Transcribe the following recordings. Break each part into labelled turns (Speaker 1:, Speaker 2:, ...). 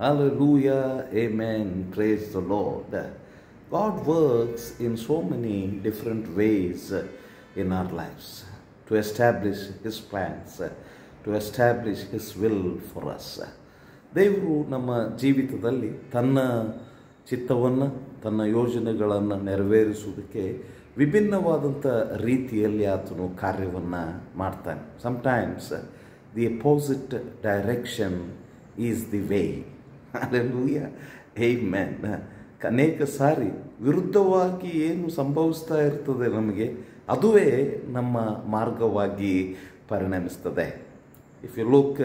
Speaker 1: Hallelujah. Amen. Praise the Lord. God works in so many different ways uh, in our lives to establish His plans, uh, to establish His will for us. ದೇವರು ನಮ್ಮ ಜೀವಿತದಲ್ಲಿ ತನ್ನ ಚಿತ್ತವನ್ನು ತನ್ನ ಯೋಜನೆಗಳನ್ನು ನೆರವೇರಿಸುವುದಕ್ಕೆ ವಿಭಿನ್ನವಾದಂಥ ರೀತಿಯಲ್ಲಿ ಆತನು ಕಾರ್ಯವನ್ನು ಮಾಡ್ತಾನೆ sometimes the opposite direction is the way hallelujah men ಅನೇಕ ಸಾರಿ ವಿರುದ್ಧವಾಗಿ ಏನು ಸಂಭವಿಸ್ತಾ ಇರ್ತದೆ ನಮಗೆ ಅದುವೇ ನಮ್ಮ ಮಾರ್ಗವಾಗಿ ಪರಿಣಮಿಸ್ತದೆ if you look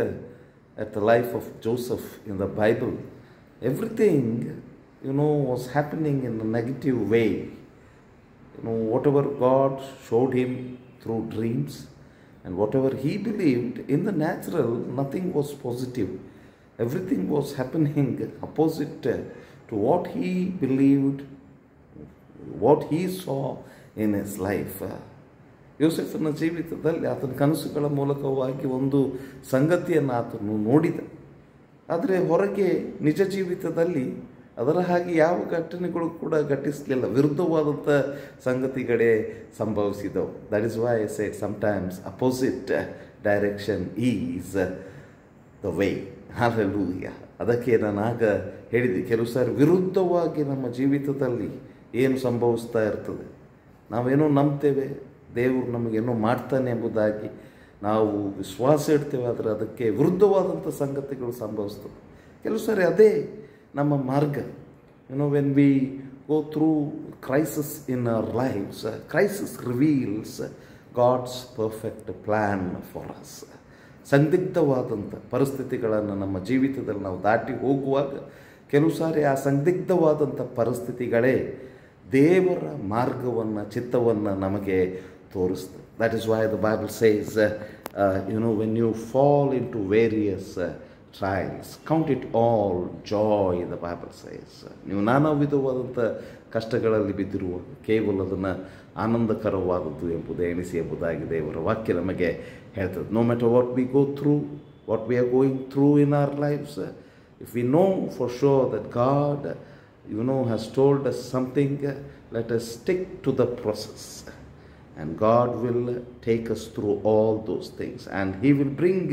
Speaker 1: at the life of Joseph in the Bible, everything, you know, was happening in a negative way. You know, whatever God showed him through dreams and whatever he believed in the natural, nothing was positive. Everything was happening opposite to what he believed, what he saw in his life. ಯೋಸೆಫನ ಜೀವಿತದಲ್ಲಿ ಆತನ ಕನಸುಗಳ ಮೂಲಕವಾಗಿ ಒಂದು ಸಂಗತಿಯನ್ನು ಆತನು ನೋಡಿದ. ಆದರೆ ಹೊರಗೆ ನಿಜ ಜೀವಿತದಲ್ಲಿ ಅದರ ಹಾಗೆ ಯಾವ ಘಟನೆಗಳು ಕೂಡ ಘಟಿಸಲಿಲ್ಲ. ವಿರುದ್ಧವಾದಂಥ ಸಂಗತಿಗಳೇ ಸಂಭವಿಸಿದವು. That is why uh sometimes opposite direction is the way hallelujah. ಅದಕ್ಕೆ ನಾನು ಆಗ ಹೇಳಿದೆ, ಕೆಲವು ಸಾರಿ ವಿರುದ್ಧವಾಗಿ ನಮ್ಮ ಜೀವಿತದಲ್ಲಿ ಏನು ಸಂಭವಿಸ್ತಾ ಇರ್ತದೆ, ನಾವೇನೋ ನಂಬ್ತೇವೆ, ದೇವರು ನಮಗೇನೋ ಮಾಡ್ತಾನೆ ಎಂಬುದಾಗಿ ನಾವು ವಿಶ್ವಾಸ ಇಡ್ತೇವೆ, ಆದರೆ ಅದಕ್ಕೆ ವಿರುದ್ಧವಾದಂಥ ಸಂಗತಿಗಳು ಸಂಭವಿಸ್ತದೆ. ಕೆಲವು ಸಾರಿ ಅದೇ ನಮ್ಮ ಮಾರ್ಗ. You know when we go through crisis in our lives crisis reveals God's perfect plan for us ಸಂದಿಗ್ಧವಾದಂಥ ಪರಿಸ್ಥಿತಿಗಳನ್ನು ನಮ್ಮ ಜೀವಿತದಲ್ಲಿ ನಾವು ದಾಟಿ ಹೋಗುವಾಗ ಕೆಲವು ಸಾರಿ ಆ ಸಂದಿಗ್ಧವಾದಂಥ ಪರಿಸ್ಥಿತಿಗಳೇ ದೇವರ ಮಾರ್ಗವನ್ನು, ಚಿತ್ತವನ್ನು ನಮಗೆ ತೋರಿಸ್ತದೆ. That is why the Bible says you know when you fall into various trials count it all joy the Bible says ನೀವು ನಾನಾ ವಿಧವಾದಂಥ ಕಷ್ಟಗಳಲ್ಲಿ ಬಿದ್ದಿರುವಾಗ ಕೇವಲ ಅದನ್ನು ಆನಂದಕರವಾದದ್ದು ಎಂಬುದು ಎಣಿಸಿ ಎಂಬುದಾಗಿ ದೇವರ ವಾಕ್ಯ ನಮಗೆ ಹೇಳ್ತದೆ no matter what we go through what we are going through in our lives if we know for sure that God you know, has told us something, let us stick to the process. And God will take us through all those things. And He will bring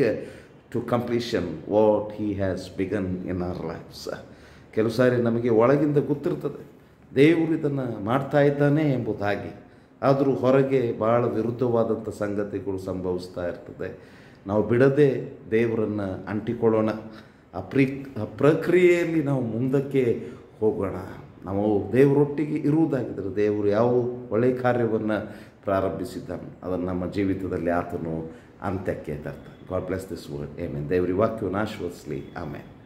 Speaker 1: to completion what he has begun in our lives ಕೆಲವು ಸಾರಿ ನಮಗೆ ಒಳಗಿಂದ ಗೊತ್ತಿರ್ತದೆ, ದೇವರು ಇದನ್ನು ಮಾಡ್ತಾ ಇದ್ದಾನೆ ಎಂಬುದಾಗಿ. ಆದರೂ ಹೊರಗೆ ಭಾಳ ವಿರುದ್ಧವಾದಂಥ ಸಂಗತಿಗಳು ಸಂಭವಿಸ್ತಾ ಇರ್ತದೆ. ನಾವು ಬಿಡದೆ ದೇವರನ್ನು ಅಂಟಿಕೊಳ್ಳೋಣ. ಆ ಪ್ರಿ ಆ ಪ್ರಕ್ರಿಯೆಯಲ್ಲಿ ನಾವು ಮುಂದಕ್ಕೆ ಹೋಗೋಣ. ನಾವು ದೇವರೊಟ್ಟಿಗೆ ಇರುವುದಾಗಿದ್ದರೆ ದೇವರು ಯಾವ ಒಳ್ಳೆಯ ಕಾರ್ಯವನ್ನು ಪ್ರಾರಂಭಿಸಿದ್ದಾನೆ ಅದನ್ನು ನಮ್ಮ ಜೀವಿತದಲ್ಲಿ ಆತನು ಅಂತ್ಯಕ್ಕೆ ತರ್ತಾನೆ. God bless this word amen ದೇವರಿ ವಾಕ್ಯವನ್ನು ಆಶ್ವದಿಸಲಿ ಆಮೇಲೆ